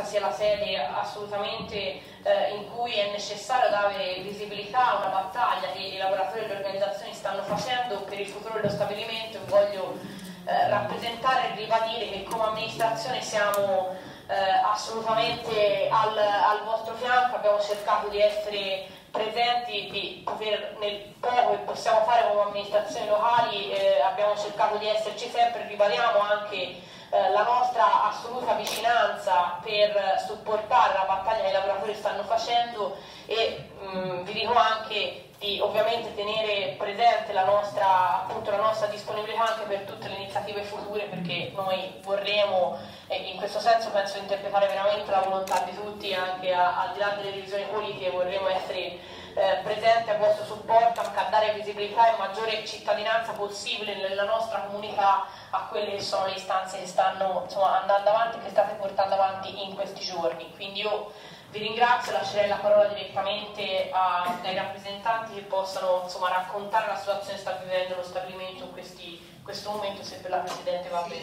questa sia la sede assolutamente eh, in cui è necessario dare visibilità a una battaglia che i lavoratori e le organizzazioni stanno facendo per il futuro dello stabilimento. E voglio eh, rappresentare e ribadire che come amministrazione siamo eh, assolutamente al, al vostro fianco, abbiamo cercato di essere presenti, di poter nel poco che possiamo fare come amministrazioni locali, eh, abbiamo cercato di esserci sempre, ribadiamo anche assoluta vicinanza per supportare la battaglia che i lavoratori stanno facendo e mh, mm, vi dico anche di ovviamente tenere presente la nostra, appunto, la nostra disponibilità anche per tutte le iniziative future perché noi vorremmo in questo senso penso interpretare veramente la volontà di tutti anche a, al di là delle divisioni politiche vorremmo essere eh, presenti a vostro supporto dare visibilità e maggiore cittadinanza possibile nella nostra comunità a quelle che sono le istanze che stanno insomma, andando avanti e che state portando avanti in questi giorni quindi io vi ringrazio, lascerei la parola direttamente ai rappresentanti che possano insomma, raccontare la situazione che sta vivendo lo stabilimento in questi, questo momento, se per la Presidente va bene.